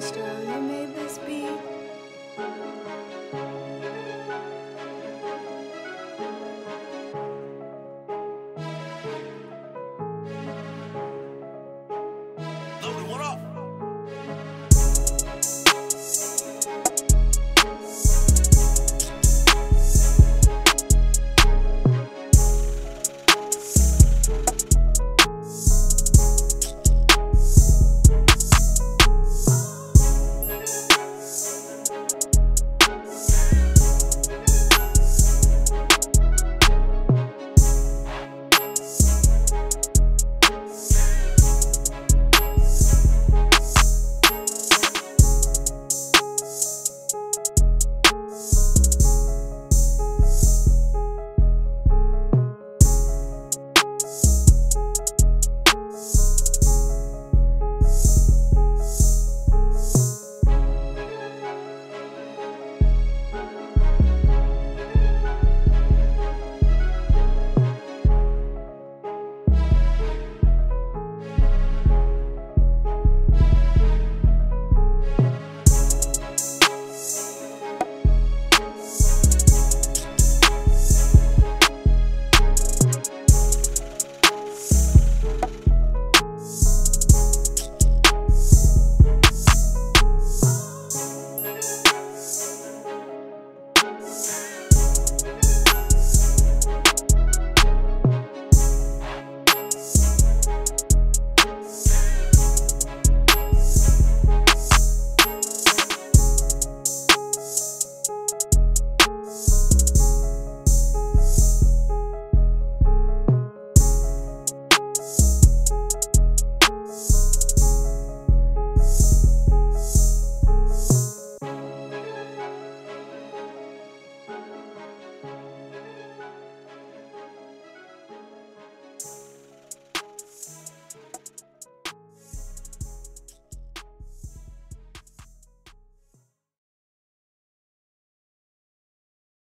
Still, you made this beat.